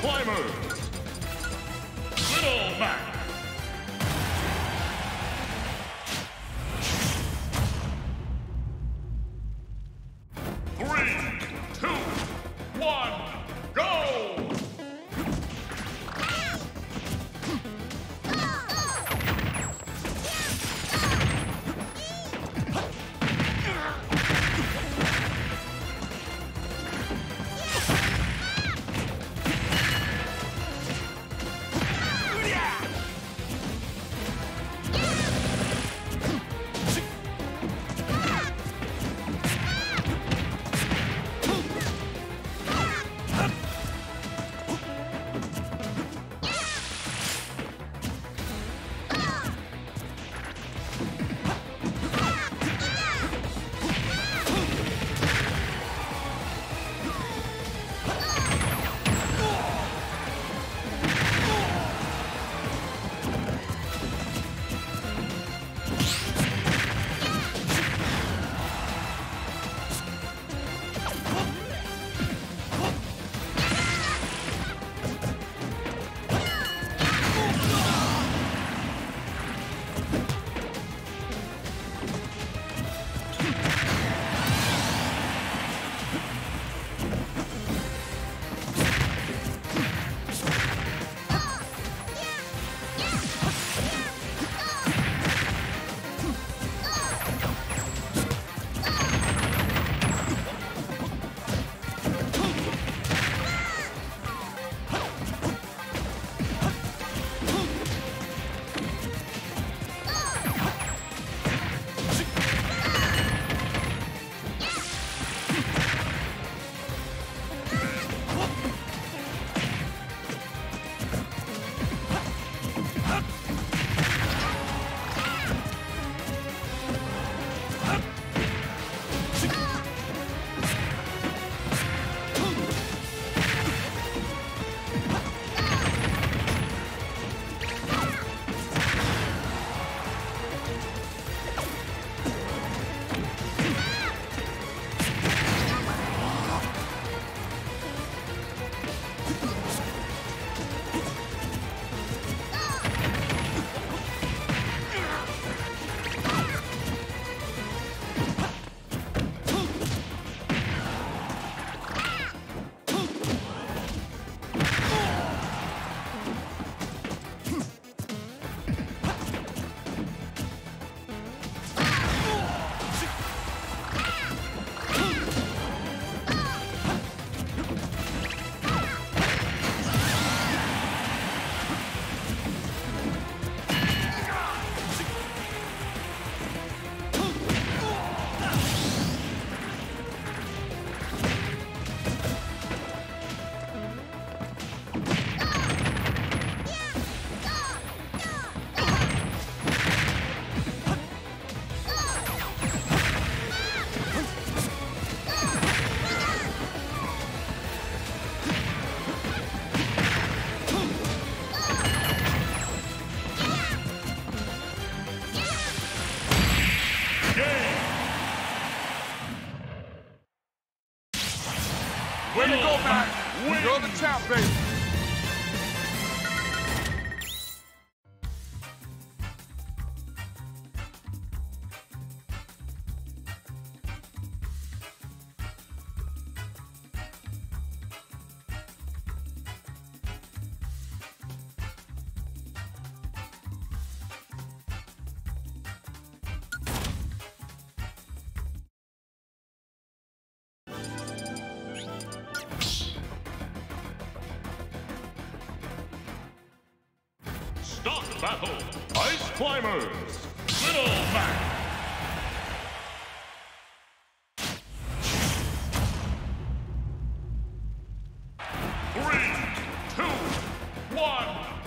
Climbers. Little Mac. Three, two, one, Way to go, Mac. You're the champ, baby. Stock Battle, Ice Climbers, Little Mac. Three, two, one.